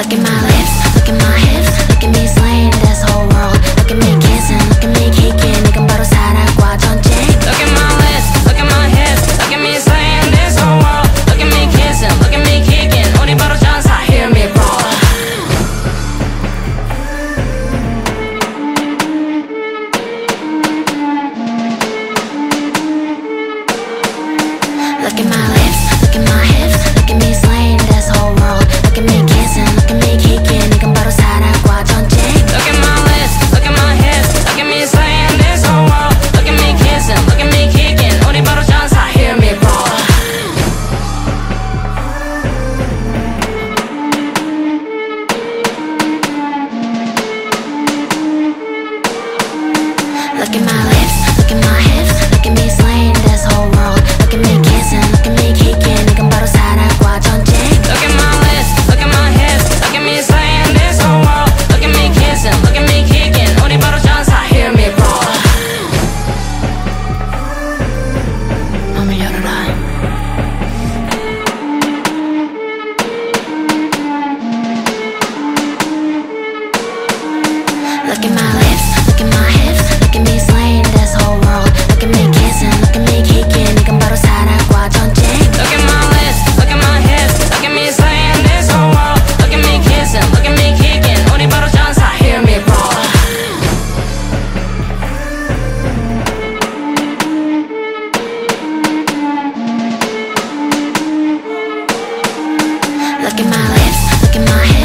Look at my lips, look at my hips Look at me slaying this whole world. Look at me kissing, look at me kicking. 이건 바로 사랑과 전쟁 Look at my lips, look at my hips Look at me slaying this whole world. Look at me kissing, look at me kicking. 우리 바로 전사, hear me roar. Look at my lips Look at my lips, look at my hips Look at me slaying this whole world. Look at me kissing, look at me kicking 바로 사랑과 전쟁 Look at my lips, look at my hips Look at me slaying this whole world. Look at me kissing, look at me kicking hear me Look at my lips, look at my Look at my lips, look at my head.